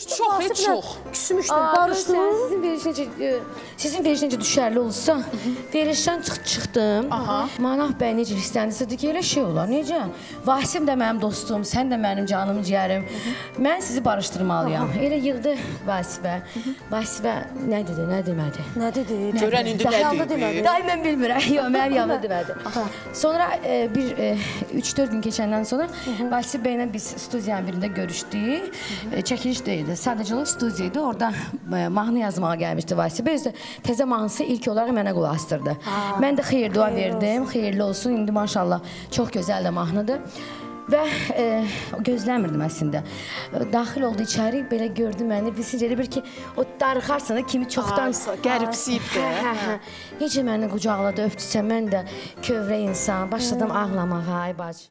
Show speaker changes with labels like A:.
A: eşitdim.
B: Çox, heç çox.
A: Barışdım.
C: Sən sizin veriş necə e, sizin veriş necə düşərli olsa, verişdən çıx çıxdım.
B: Aha.
C: Manaf bəy necə hissəndisə dedi ki, elə şey olar. Necə? Vasim də mənim dostum, sən də mənim canım ciyərim. Mən sizi barışdırmalıyam. Elə yığdı Vasifə. Vasifə nə dedi, nə demədi?
A: Nə dedi?
B: Görən indi nə
A: demədi.
C: Day mən bilmirəm. Yox, mənim yanımda demədi. Sonra e, bir 3-4 gün keçəndən sonra Vasif bəylə biz studiyanın birində görüşdük. E, çəkiliş deyildi. Sadəcə olaraq studiya idi. Orada e, mahnı yazmağa gəlmişdi Vasif bəy. Özü təzə mahnısı ilk olaraq mənə qulaq asdırdı. Mən də xeyir dua verdim. Xeyirli olsun. İndi maşallah çox gözəl də mahnıdır. Və e, gözləmirdim əslində. Daxil oldu içəri, belə gördü məni. Bilsin elə bir ki, o darıxarsan da kimi çoxdan
B: qəribsiyib də.
C: Hə, hə, hə. Necə məni qucaqladı, öpdüsə mən də kövrə insan, başladım ağlamağa, ay bacı.